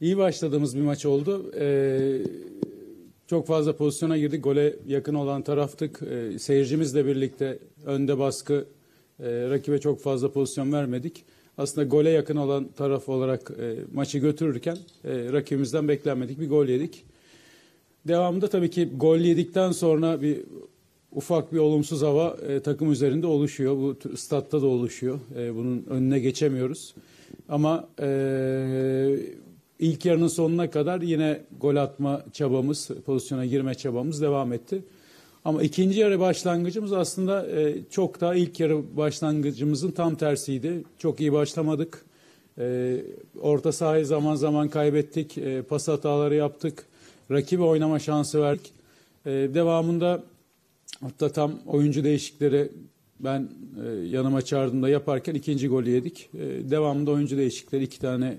iyi başladığımız bir maç oldu. Ee, çok fazla pozisyona girdik. Gole yakın olan taraftık. Ee, seyircimizle birlikte önde baskı, e, rakibe çok fazla pozisyon vermedik. Aslında gole yakın olan taraf olarak e, maçı götürürken e, rakibimizden beklenmedik bir gol yedik. Devamında tabii ki gol yedikten sonra bir ufak bir olumsuz hava e, takım üzerinde oluşuyor. Bu statta da oluşuyor. E, bunun önüne geçemiyoruz. Ama e, ilk yarının sonuna kadar yine gol atma çabamız, pozisyona girme çabamız devam etti. Ama ikinci yarı başlangıcımız aslında e, çok daha ilk yarı başlangıcımızın tam tersiydi. Çok iyi başlamadık. E, orta sahayı zaman zaman kaybettik. E, pas hataları yaptık. Rakibe oynama şansı verdik. Devamında hatta tam oyuncu değişikleri ben yanıma çağırdığımda yaparken ikinci golü yedik. Devamında oyuncu değişiklikleri iki tane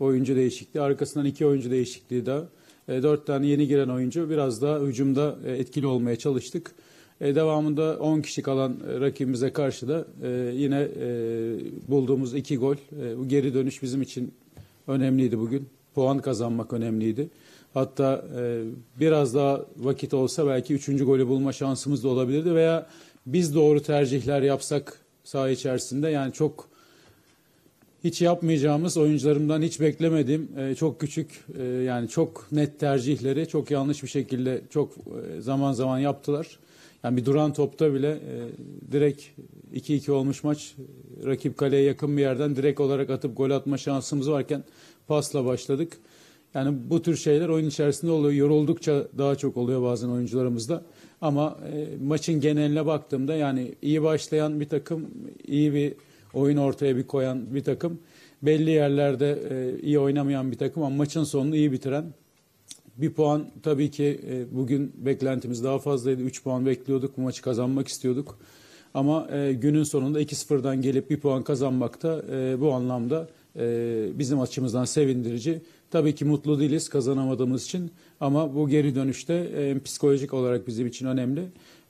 oyuncu değişikliği. Arkasından iki oyuncu değişikliği daha. E, dört tane yeni giren oyuncu biraz daha hücumda e, etkili olmaya çalıştık. E, devamında 10 kişi kalan rakibimize karşı da yine bulduğumuz iki gol. Bu geri dönüş bizim için önemliydi bugün. Puan kazanmak önemliydi. Hatta biraz daha vakit olsa belki üçüncü golü bulma şansımız da olabilirdi veya biz doğru tercihler yapsak saha içerisinde yani çok hiç yapmayacağımız oyuncularımdan hiç beklemediğim e, çok küçük e, yani çok net tercihleri çok yanlış bir şekilde çok e, zaman zaman yaptılar. Yani bir duran topta bile e, direkt 2-2 olmuş maç rakip kaleye yakın bir yerden direkt olarak atıp gol atma şansımız varken pasla başladık. Yani bu tür şeyler oyun içerisinde oluyor. Yoruldukça daha çok oluyor bazen oyuncularımızda. Ama e, maçın geneline baktığımda yani iyi başlayan bir takım, iyi bir oyun ortaya bir koyan bir takım, belli yerlerde e, iyi oynamayan bir takım ama maçın sonunu iyi bitiren bir puan tabii ki e, bugün beklentimiz daha fazlaydı. 3 puan bekliyorduk. Bu maçı kazanmak istiyorduk. Ama e, günün sonunda 2-0'dan gelip bir puan kazanmak da e, bu anlamda e, bizim açımızdan sevindirici. Tabii ki mutlu değiliz kazanamadığımız için ama bu geri dönüşte e, psikolojik olarak bizim için önemli.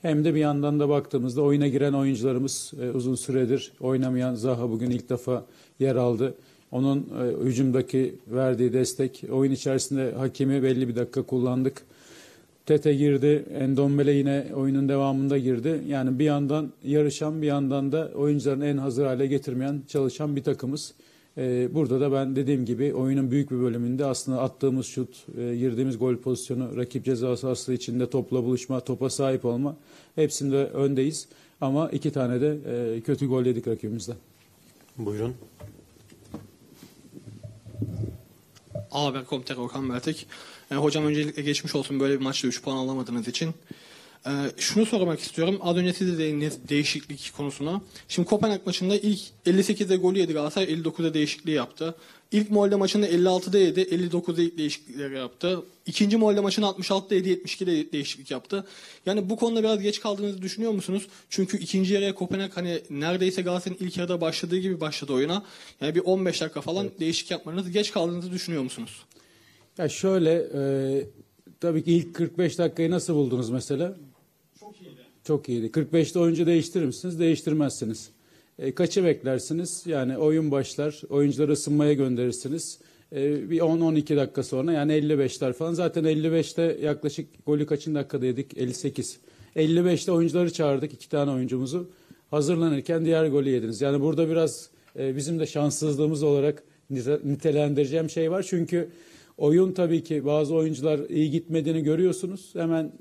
Hem de bir yandan da baktığımızda oyuna giren oyuncularımız e, uzun süredir oynamayan Zaha bugün ilk defa yer aldı. Onun e, hücumdaki verdiği destek, oyun içerisinde hakemi belli bir dakika kullandık. Tete girdi, Endombele yine oyunun devamında girdi. Yani bir yandan yarışan bir yandan da oyuncuların en hazır hale getirmeyen, çalışan bir takımız. Ee, burada da ben dediğim gibi oyunun büyük bir bölümünde aslında attığımız şut, e, girdiğimiz gol pozisyonu, rakip ceza sahası içinde topla buluşma, topa sahip olma hepsinde öndeyiz. Ama iki tane de e, kötü gol yedik rakibimizden. Buyurun. A Haber Komuter Okan Bertek. E, hocam öncelikle geçmiş olsun böyle bir maçta 3 puan alamadığınız için. E, şunu sormak istiyorum. Az önce siz de değindiniz değişiklik konusuna. Şimdi Kopenhag maçında ilk 58'de golü yedi Galatasaray 59'da değişikliği yaptı. İlk Molde maçında 56'da yedi 59'da ilk değişiklikleri yaptı. İkinci Molde maçında 66'da yedi 72'de değişiklik yaptı. Yani bu konuda biraz geç kaldığınızı düşünüyor musunuz? Çünkü ikinci yarıya Kopenhag hani neredeyse Galatasaray'ın ilk yarıda başladığı gibi başladı oyuna. Yani bir 15 dakika falan değişik yapmanız geç kaldığınızı düşünüyor musunuz? Ya şöyle, e, tabii ki ilk 45 dakikayı nasıl buldunuz mesela? Çok iyiydi. Çok iyiydi. 45'te oyuncu değiştirir misiniz? Değiştirmezsiniz. E, kaçı beklersiniz? Yani oyun başlar, oyuncuları ısınmaya gönderirsiniz. E, bir 10-12 dakika sonra yani 55'ler falan. Zaten 55'te yaklaşık golü kaçın dakikada yedik? 58. 55'te oyuncuları çağırdık, iki tane oyuncumuzu. Hazırlanırken diğer golü yediniz. Yani burada biraz e, bizim de şanssızlığımız olarak nite- nitelendireceğim şey var. Çünkü oyun tabii ki bazı oyuncular iyi gitmediğini görüyorsunuz. Hemen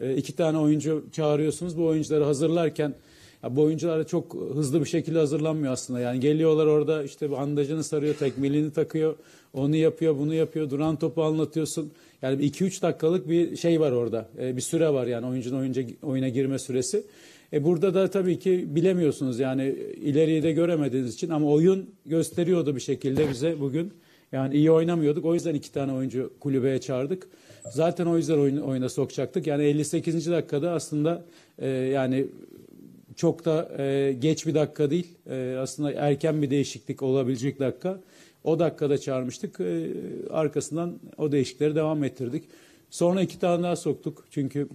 e, iki tane oyuncu çağırıyorsunuz. Bu oyuncuları hazırlarken ya bu oyuncular çok hızlı bir şekilde hazırlanmıyor aslında. Yani geliyorlar orada işte bandajını sarıyor, tekmelini takıyor, onu yapıyor, bunu yapıyor, duran topu anlatıyorsun. Yani 2-3 dakikalık bir şey var orada. E, bir süre var yani oyuncunun oyunca, oyuna girme süresi. E burada da tabii ki bilemiyorsunuz yani ileriyi de göremediğiniz için ama oyun gösteriyordu bir şekilde bize bugün. Yani iyi oynamıyorduk. O yüzden iki tane oyuncu kulübeye çağırdık. Zaten o yüzden oyun, oyuna sokacaktık. Yani 58. dakikada aslında e, yani çok da e, geç bir dakika değil. E, aslında erken bir değişiklik olabilecek dakika. O dakikada çağırmıştık. E, arkasından o değişiklikleri devam ettirdik. Sonra iki tane daha soktuk. Çünkü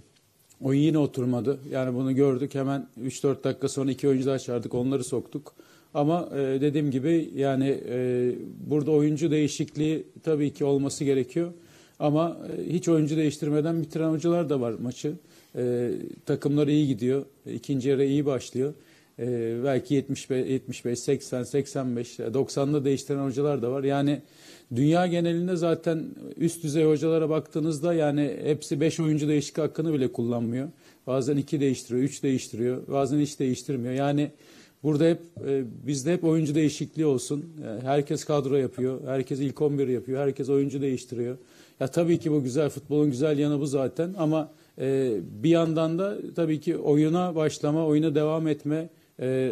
oyun yine oturmadı. Yani bunu gördük. Hemen 3-4 dakika sonra iki oyuncu daha çağırdık. Onları soktuk. Ama e, dediğim gibi yani e, burada oyuncu değişikliği tabii ki olması gerekiyor. Ama e, hiç oyuncu değiştirmeden bitiren hocalar da var maçı. E, takımlar iyi gidiyor. İkinci yarı iyi başlıyor. E, belki 75, 75, 80, 85, 90'da değiştiren hocalar da var. Yani dünya genelinde zaten üst düzey hocalara baktığınızda yani hepsi 5 oyuncu değişiklik hakkını bile kullanmıyor. Bazen 2 değiştiriyor, 3 değiştiriyor, bazen hiç değiştirmiyor. Yani burada hep e, bizde hep oyuncu değişikliği olsun. E, herkes kadro yapıyor, herkes ilk 11 yapıyor, herkes oyuncu değiştiriyor. Ya tabii ki bu güzel futbolun güzel yanı bu zaten ama e, bir yandan da tabii ki oyuna başlama, oyuna devam etme,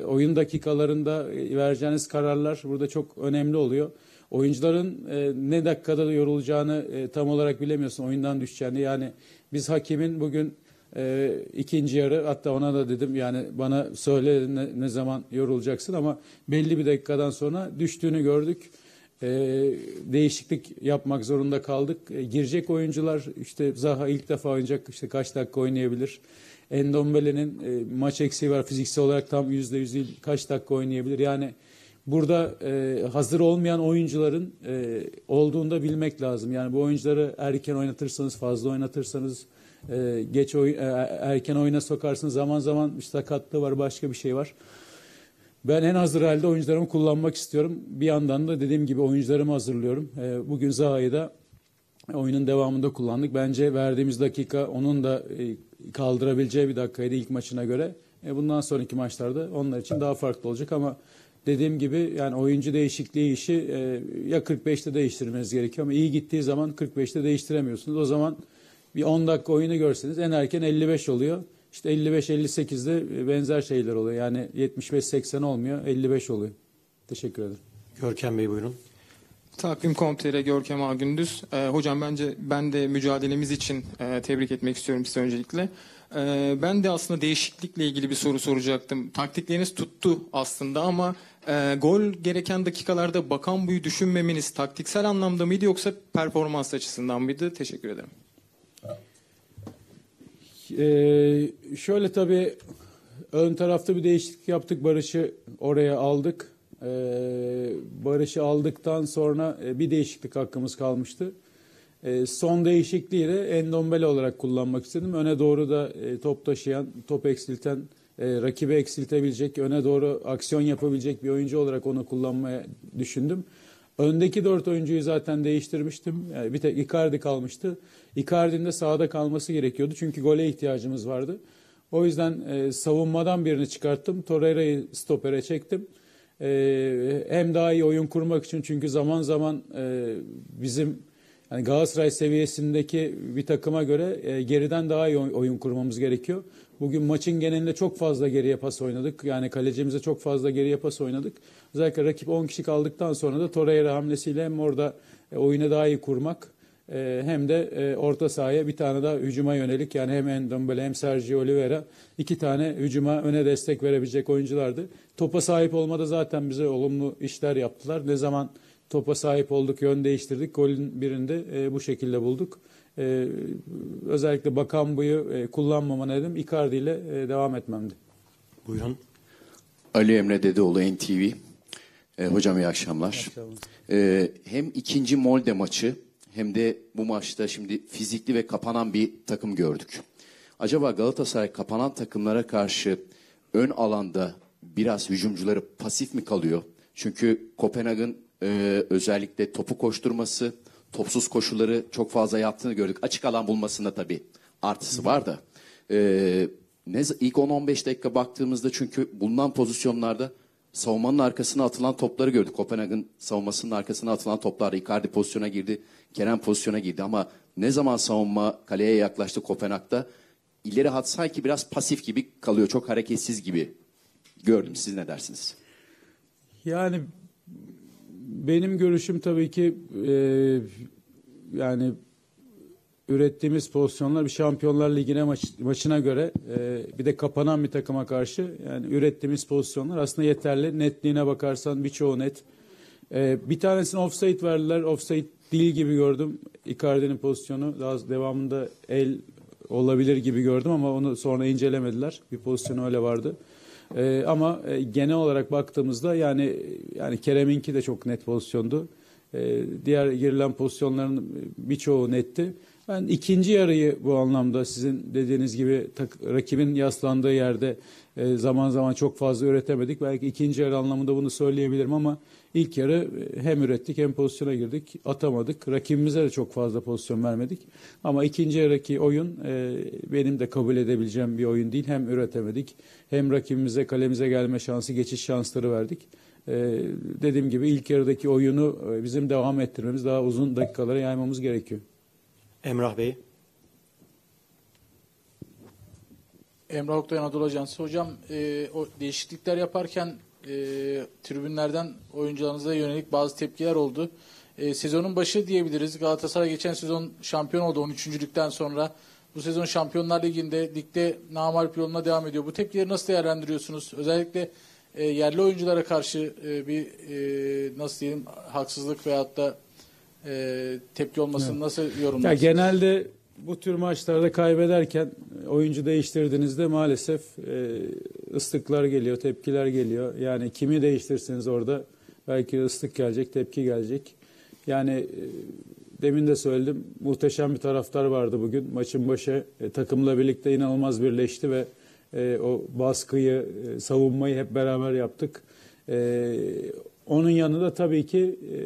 oyun dakikalarında vereceğiniz kararlar burada çok önemli oluyor. Oyuncuların e, ne dakikada da yorulacağını e, tam olarak bilemiyorsun oyundan düşeceğini. Yani biz hakemin bugün e, ikinci yarı hatta ona da dedim yani bana söyle ne, ne zaman yorulacaksın ama belli bir dakikadan sonra düştüğünü gördük. E, değişiklik yapmak zorunda kaldık. E, girecek oyuncular işte Zaha ilk defa oynayacak işte kaç dakika oynayabilir. Endombele'nin e, maç eksiği var fiziksel olarak tam yüzde yüz değil kaç dakika oynayabilir. Yani burada e, hazır olmayan oyuncuların e, olduğunu bilmek lazım. Yani bu oyuncuları erken oynatırsanız fazla oynatırsanız e, geç oy, e, erken oyuna sokarsınız zaman zaman işte sakatlığı var başka bir şey var. Ben en hazır halde oyuncularımı kullanmak istiyorum. Bir yandan da dediğim gibi oyuncularımı hazırlıyorum. E, bugün Zaha'yı da oyunun devamında kullandık. Bence verdiğimiz dakika onun da e, kaldırabileceği bir dakikaydı ilk maçına göre. E, bundan sonraki maçlarda onlar için daha farklı olacak ama dediğim gibi yani oyuncu değişikliği işi e, ya 45'te değiştirmeniz gerekiyor ama iyi gittiği zaman 45'te değiştiremiyorsunuz. O zaman bir 10 dakika oyunu görseniz en erken 55 oluyor. İşte 55-58'de benzer şeyler oluyor. Yani 75-80 olmuyor, 55 oluyor. Teşekkür ederim. Görkem Bey buyurun. Takvim.com.tr Görkem Ağgündüz. Ee, hocam bence ben de mücadelemiz için e, tebrik etmek istiyorum size öncelikle. Ee, ben de aslında değişiklikle ilgili bir soru soracaktım. Taktikleriniz tuttu aslında ama e, gol gereken dakikalarda bakan buyu düşünmemeniz taktiksel anlamda mıydı yoksa performans açısından mıydı? Teşekkür ederim. Ee, şöyle tabii ön tarafta bir değişiklik yaptık. Barış'ı oraya aldık. Ee, Barış'ı aldıktan sonra e, bir değişiklik hakkımız kalmıştı. Ee, son değişikliği de Endombele olarak kullanmak istedim. Öne doğru da e, top taşıyan, top eksilten, e, rakibi eksiltebilecek, öne doğru aksiyon yapabilecek bir oyuncu olarak onu kullanmaya düşündüm. Öndeki dört oyuncuyu zaten değiştirmiştim. Yani bir tek Icardi kalmıştı. Icardi'nin de sahada kalması gerekiyordu. Çünkü gole ihtiyacımız vardı. O yüzden e, savunmadan birini çıkarttım. Torreira'yı stopere çektim. E, hem daha iyi oyun kurmak için çünkü zaman zaman e, bizim yani Galatasaray seviyesindeki bir takıma göre e, geriden daha iyi oy- oyun kurmamız gerekiyor. Bugün maçın genelinde çok fazla geriye pas oynadık. Yani kalecimize çok fazla geriye pas oynadık. Özellikle rakip 10 kişi kaldıktan sonra da Torreira hamlesiyle hem orada e, oyunu daha iyi kurmak e, hem de e, orta sahaya bir tane daha hücuma yönelik yani hem Endombele hem Sergio Oliveira iki tane hücuma öne destek verebilecek oyunculardı. Topa sahip olmada zaten bize olumlu işler yaptılar. Ne zaman topa sahip olduk, yön değiştirdik. Golün birinde e, bu şekilde bulduk. E, özellikle Bakambu'yu e, kullanmama nedenim Icardi ile e, devam etmemdi. Buyurun. Ali Emre Dedeoğlu NTV. E, hocam iyi akşamlar. E, hem ikinci Molde maçı hem de bu maçta şimdi fizikli ve kapanan bir takım gördük. Acaba Galatasaray kapanan takımlara karşı ön alanda biraz hücumcuları pasif mi kalıyor? Çünkü Kopenhag'ın e, özellikle topu koşturması, topsuz koşuları çok fazla yaptığını gördük. Açık alan bulmasında tabii artısı var da. E, ne ilk 10-15 dakika baktığımızda çünkü bulunan pozisyonlarda savunmanın arkasına atılan topları gördük. Kopenhag'ın savunmasının arkasına atılan toplarda Icardi pozisyona girdi, Kerem pozisyona girdi ama ne zaman savunma kaleye yaklaştı Kopenhag'da ileri hat sanki biraz pasif gibi kalıyor. Çok hareketsiz gibi gördüm. Siz ne dersiniz? Yani benim görüşüm tabii ki e, yani ürettiğimiz pozisyonlar bir Şampiyonlar Ligi'ne maç, maçına göre e, bir de kapanan bir takıma karşı yani ürettiğimiz pozisyonlar aslında yeterli. Netliğine bakarsan birçoğu net. E, bir tanesini offside verdiler. Offside değil gibi gördüm. Icardi'nin pozisyonu daha devamında el olabilir gibi gördüm ama onu sonra incelemediler. Bir pozisyonu öyle vardı. E, ama e, genel olarak baktığımızda yani yani Kerem'inki de çok net pozisyondu. E, diğer girilen pozisyonların birçoğu netti. Ben ikinci yarıyı bu anlamda sizin dediğiniz gibi tak, rakibin yaslandığı yerde e, zaman zaman çok fazla üretemedik. Belki ikinci yarı anlamında bunu söyleyebilirim ama ilk yarı e, hem ürettik hem pozisyona girdik. Atamadık. Rakibimize de çok fazla pozisyon vermedik. Ama ikinci yarıki oyun e, benim de kabul edebileceğim bir oyun değil. Hem üretemedik hem rakibimize kalemize gelme şansı, geçiş şansları verdik. E, dediğim gibi ilk yarıdaki oyunu e, bizim devam ettirmemiz, daha uzun dakikalara yaymamız gerekiyor. Emrah Bey. Emrah Oktay Anadolu Ajansı. Hocam e, o değişiklikler yaparken e, tribünlerden oyuncularınıza yönelik bazı tepkiler oldu. E, sezonun başı diyebiliriz. Galatasaray geçen sezon şampiyon oldu 13. ligden sonra. Bu sezon Şampiyonlar Ligi'nde ligde namalip yoluna devam ediyor. Bu tepkileri nasıl değerlendiriyorsunuz? Özellikle e, yerli oyunculara karşı e, bir e, nasıl diyelim haksızlık veyahut da e, tepki olmasını nasıl Ya yorumlarsınız? genelde bu tür maçlarda kaybederken oyuncu değiştirdiğinizde maalesef e, ıslıklar geliyor, tepkiler geliyor. Yani kimi değiştirseniz orada belki ıslık gelecek, tepki gelecek. Yani e, demin de söyledim muhteşem bir taraftar vardı bugün. Maçın başı e, takımla birlikte inanılmaz birleşti ve e, o baskıyı, e, savunmayı hep beraber yaptık. E, onun yanında tabii ki e,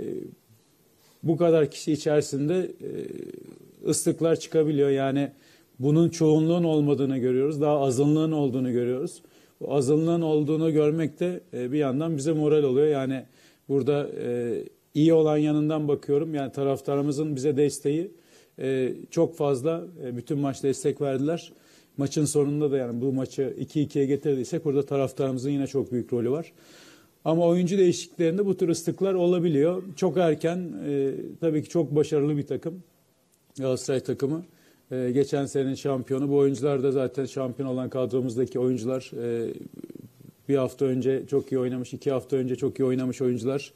bu kadar kişi içerisinde e, ıslıklar çıkabiliyor. Yani bunun çoğunluğun olmadığını görüyoruz. Daha azınlığın olduğunu görüyoruz. Bu azınlığın olduğunu görmek de e, bir yandan bize moral oluyor. Yani burada e, iyi olan yanından bakıyorum. Yani taraftarımızın bize desteği çok fazla. Bütün maç destek verdiler. Maçın sonunda da yani bu maçı 2-2'ye getirdiysek burada taraftarımızın yine çok büyük rolü var. Ama oyuncu değişikliklerinde bu tür ıslıklar olabiliyor. Çok erken e, tabii ki çok başarılı bir takım. Galatasaray takımı. E, geçen senenin şampiyonu. Bu oyuncular da zaten şampiyon olan kadromuzdaki oyuncular. E, bir hafta önce çok iyi oynamış, iki hafta önce çok iyi oynamış oyuncular.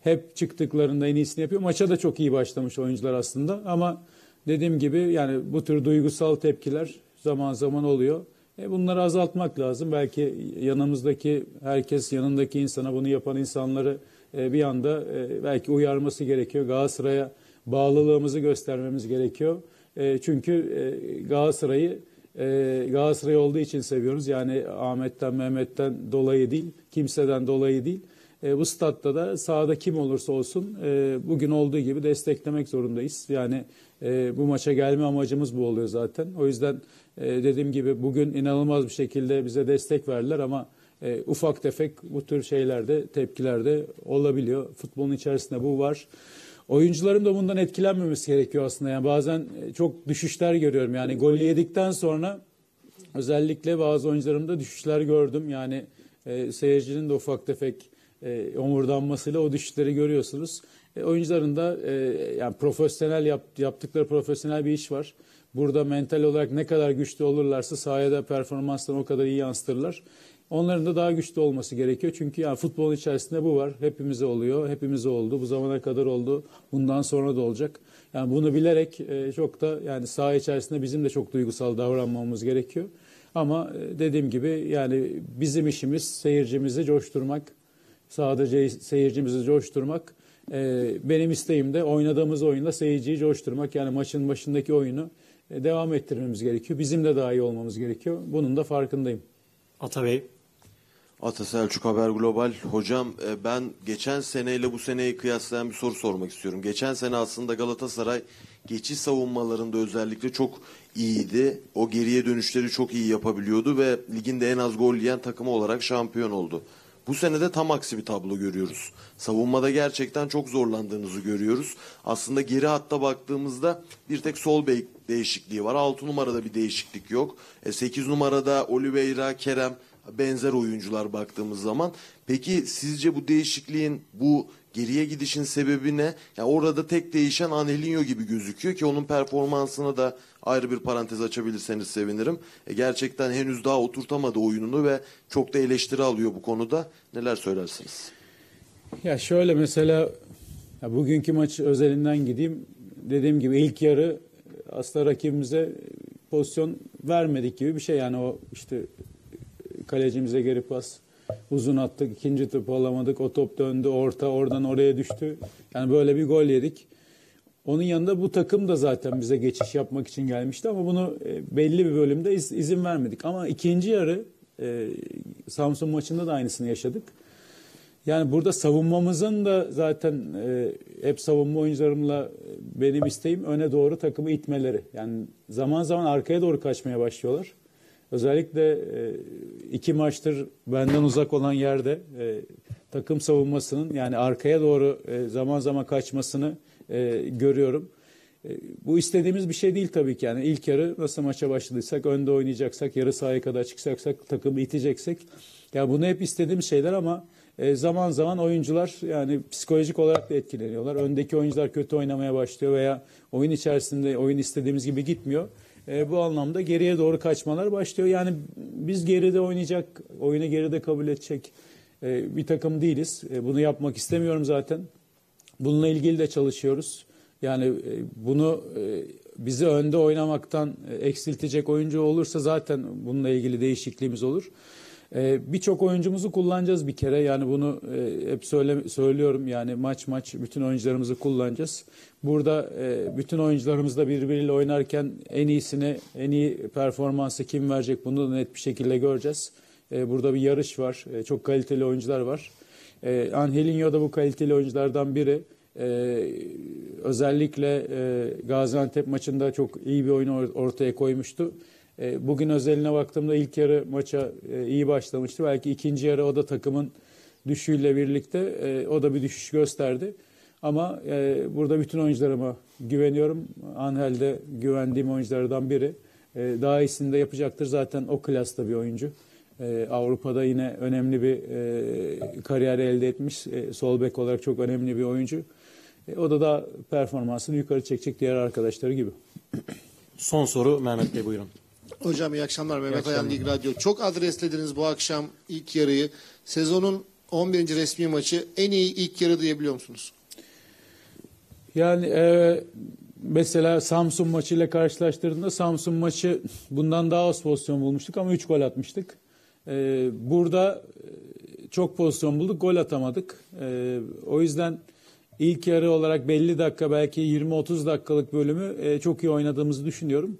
Hep çıktıklarında en iyisini yapıyor. Maça da çok iyi başlamış oyuncular aslında. Ama dediğim gibi yani bu tür duygusal tepkiler zaman zaman oluyor. E bunları azaltmak lazım. Belki yanımızdaki herkes, yanındaki insana bunu yapan insanları e, bir anda e, belki uyarması gerekiyor. Galatasaray'a bağlılığımızı göstermemiz gerekiyor. E, çünkü e, Galatasaray'ı e, Galatasaray olduğu için seviyoruz. Yani Ahmet'ten, Mehmet'ten dolayı değil, kimseden dolayı değil. E, bu statta da sahada kim olursa olsun e, bugün olduğu gibi desteklemek zorundayız. Yani e, bu maça gelme amacımız bu oluyor zaten. O yüzden dediğim gibi bugün inanılmaz bir şekilde bize destek verdiler ama ufak tefek bu tür şeylerde, tepkilerde olabiliyor. Futbolun içerisinde bu var. Oyuncuların da bundan etkilenmemesi gerekiyor aslında. Yani bazen çok düşüşler görüyorum. Yani gol yedikten sonra özellikle bazı oyuncularımda düşüşler gördüm. Yani e, seyircinin de ufak tefek e, omurdanmasıyla o düşüşleri görüyorsunuz. E, oyuncuların da e, yani profesyonel yap, yaptıkları profesyonel bir iş var. Burada mental olarak ne kadar güçlü olurlarsa sahaya da performanslarını o kadar iyi yansıtırlar. Onların da daha güçlü olması gerekiyor. Çünkü yani futbolun içerisinde bu var. Hepimize oluyor. Hepimize oldu. Bu zamana kadar oldu. Bundan sonra da olacak. Yani bunu bilerek e, çok da yani saha içerisinde bizim de çok duygusal davranmamız gerekiyor. Ama e, dediğim gibi yani bizim işimiz seyircimizi coşturmak. Sadece seyircimizi coşturmak. E, benim isteğim de oynadığımız oyunda seyirciyi coşturmak. Yani maçın başındaki oyunu e, devam ettirmemiz gerekiyor. Bizim de daha iyi olmamız gerekiyor. Bunun da farkındayım. Ata Bey. Ata Selçuk Haber Global. Hocam e, ben geçen seneyle bu seneyi kıyaslayan bir soru sormak istiyorum. Geçen sene aslında Galatasaray geçiş savunmalarında özellikle çok iyiydi. O geriye dönüşleri çok iyi yapabiliyordu ve liginde en az gol yiyen takımı olarak şampiyon oldu. Bu sene de tam aksi bir tablo görüyoruz. Savunmada gerçekten çok zorlandığınızı görüyoruz. Aslında geri hatta baktığımızda bir tek sol bek değişikliği var. 6 numarada bir değişiklik yok. E, 8 numarada Oliveira, Kerem benzer oyuncular baktığımız zaman. Peki sizce bu değişikliğin bu geriye gidişin sebebi ne? Yani orada tek değişen Angelinho gibi gözüküyor ki onun performansına da ayrı bir parantez açabilirseniz sevinirim. E, gerçekten henüz daha oturtamadı oyununu ve çok da eleştiri alıyor bu konuda. Neler söylersiniz? Ya şöyle mesela ya bugünkü maç özelinden gideyim. Dediğim gibi ilk yarı aslında rakibimize pozisyon vermedik gibi bir şey. Yani o işte kalecimize geri pas. Uzun attık, ikinci topu alamadık. O top döndü, orta oradan oraya düştü. Yani böyle bir gol yedik. Onun yanında bu takım da zaten bize geçiş yapmak için gelmişti ama bunu e, belli bir bölümde iz- izin vermedik. Ama ikinci yarı e, Samsun maçında da aynısını yaşadık. Yani burada savunmamızın da zaten e, hep savunma oyuncularımla e, benim isteğim öne doğru takımı itmeleri. Yani zaman zaman arkaya doğru kaçmaya başlıyorlar. Özellikle e, iki maçtır benden uzak olan yerde e, takım savunmasının yani arkaya doğru e, zaman zaman kaçmasını e, görüyorum. E, bu istediğimiz bir şey değil tabii ki. Yani ilk yarı nasıl maça başladıysak, önde oynayacaksak, yarı sahaya kadar çıkacaksak, takımı iteceksek. Ya bunu hep istediğim şeyler ama e, zaman zaman oyuncular yani psikolojik olarak da etkileniyorlar. Öndeki oyuncular kötü oynamaya başlıyor veya oyun içerisinde oyun istediğimiz gibi gitmiyor. E, bu anlamda geriye doğru kaçmalar başlıyor. Yani biz geride oynayacak, oyunu geride kabul edecek e, bir takım değiliz. E, bunu yapmak istemiyorum zaten. Bununla ilgili de çalışıyoruz. Yani e, bunu e, bizi önde oynamaktan e, eksiltecek oyuncu olursa zaten bununla ilgili değişikliğimiz olur. E, Birçok oyuncumuzu kullanacağız bir kere. Yani bunu e, hep söyle, söylüyorum. Yani maç maç bütün oyuncularımızı kullanacağız. Burada e, bütün oyuncularımız da birbiriyle oynarken en iyisini, en iyi performansı kim verecek bunu da net bir şekilde göreceğiz. E, Burada bir yarış var. E, Çok kaliteli oyuncular var. E, Angelinho da bu kaliteli oyunculardan biri. Ee, özellikle e, Gaziantep maçında çok iyi bir oyun or- ortaya koymuştu. E, bugün özeline baktığımda ilk yarı maça e, iyi başlamıştı. Belki ikinci yarı o da takımın düşüşüyle birlikte e, o da bir düşüş gösterdi. Ama burada bütün oyuncularıma güveniyorum. Angel'de güvendiğim oyunculardan biri. Daha iyisini de yapacaktır. Zaten o klasta bir oyuncu. Avrupa'da yine önemli bir kariyer elde etmiş. Sol bek olarak çok önemli bir oyuncu. O da da performansını yukarı çekecek diğer arkadaşları gibi. Son soru Mehmet Bey buyurun. Hocam iyi akşamlar. Mehmet akşamlar. Ayan Lig Radyo. Çok adreslediniz bu akşam ilk yarıyı. Sezonun 11. resmi maçı en iyi ilk yarı diyebiliyor musunuz? Yani e, mesela Samsun maçıyla karşılaştırdığında Samsun maçı bundan daha az pozisyon bulmuştuk ama 3 gol atmıştık. E, burada e, çok pozisyon bulduk, gol atamadık. E, o yüzden ilk yarı olarak belli dakika belki 20-30 dakikalık bölümü e, çok iyi oynadığımızı düşünüyorum.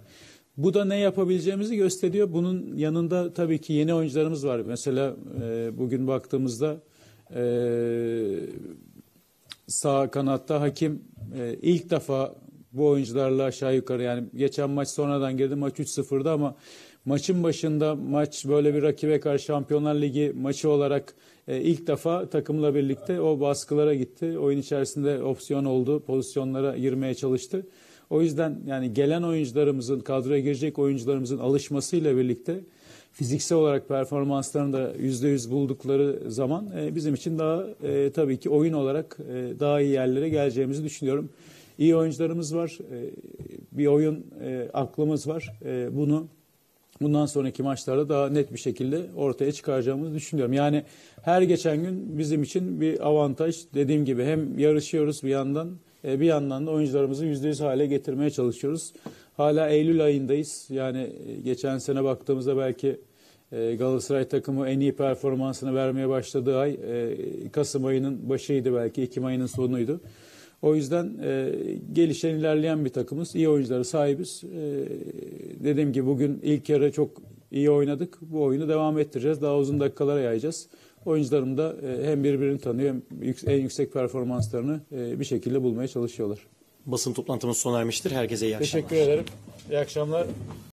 Bu da ne yapabileceğimizi gösteriyor. Bunun yanında tabii ki yeni oyuncularımız var. Mesela e, bugün baktığımızda e, sağ kanatta hakim e, ilk defa bu oyuncularla aşağı yukarı yani geçen maç sonradan girdi maç 3-0'da ama maçın başında maç böyle bir rakibe karşı Şampiyonlar Ligi maçı olarak e, ilk defa takımla birlikte o baskılara gitti. Oyun içerisinde opsiyon oldu, pozisyonlara girmeye çalıştı. O yüzden yani gelen oyuncularımızın, kadroya girecek oyuncularımızın alışmasıyla birlikte fiziksel olarak performanslarını da yüzde yüz buldukları zaman e, bizim için daha e, tabii ki oyun olarak e, daha iyi yerlere geleceğimizi düşünüyorum. İyi oyuncularımız var, e, bir oyun e, aklımız var. E, bunu bundan sonraki maçlarda daha net bir şekilde ortaya çıkaracağımızı düşünüyorum. Yani her geçen gün bizim için bir avantaj. Dediğim gibi hem yarışıyoruz bir yandan bir yandan da oyuncularımızı %100 hale getirmeye çalışıyoruz. Hala Eylül ayındayız. Yani e, geçen sene baktığımızda belki e, Galatasaray takımı en iyi performansını vermeye başladığı ay e, Kasım ayının başıydı belki Ekim ayının sonuydu. O yüzden e, gelişen ilerleyen bir takımız. İyi oyunculara sahibiz. E, dediğim gibi bugün ilk yarı çok iyi oynadık. Bu oyunu devam ettireceğiz. Daha uzun dakikalara yayacağız. Oyuncularım da e, hem birbirini tanıyor hem en yüksek performanslarını e, bir şekilde bulmaya çalışıyorlar. Basın toplantımız sona ermiştir. Herkese iyi akşamlar. Teşekkür ederim. İyi akşamlar.